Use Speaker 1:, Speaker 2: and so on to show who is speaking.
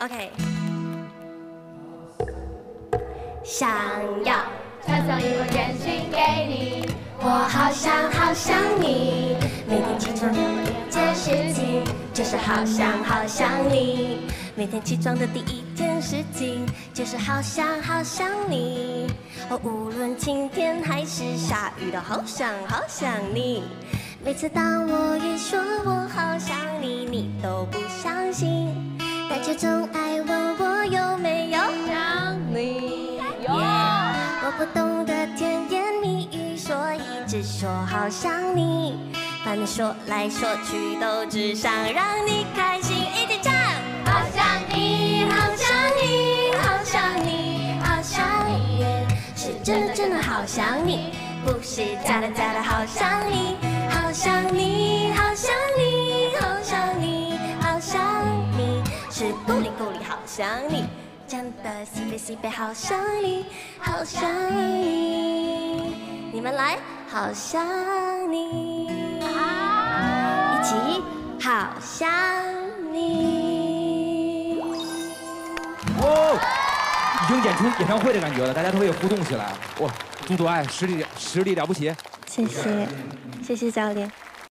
Speaker 1: OK。想要
Speaker 2: 传送一封简讯给你，
Speaker 1: 我好想好想你，每天起床的第一件事情就是好想好想你，每天起床的第一件事情就是好想好想你。我无论晴天还是下雨，都好想好想你。每次当我一说我好想你，你都不，但却总爱问我有没有
Speaker 2: 想你。
Speaker 1: 我不懂得甜言蜜语，所以只说好想你。反正说来说去都只想让你开心，一起唱。
Speaker 2: 好想你，好想你，
Speaker 1: 好想你，好想你，是真的真的好想你，不是假的假的好想你，够力够力好想你，真的西北西北好想你，好想你，你们来，好想你，一起好想你。
Speaker 3: 哦，已经演出演唱会的感觉了，大家都可以互动起来。哇，钟祖爱实力实力了不起。
Speaker 1: 谢谢，谢谢教练。